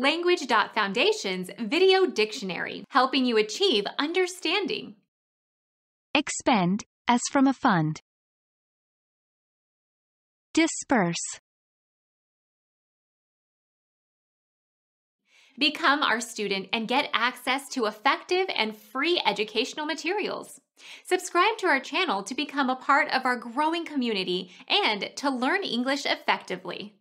Language.Foundation's Video Dictionary, helping you achieve understanding. Expend, as from a fund. Disperse. Become our student and get access to effective and free educational materials. Subscribe to our channel to become a part of our growing community and to learn English effectively.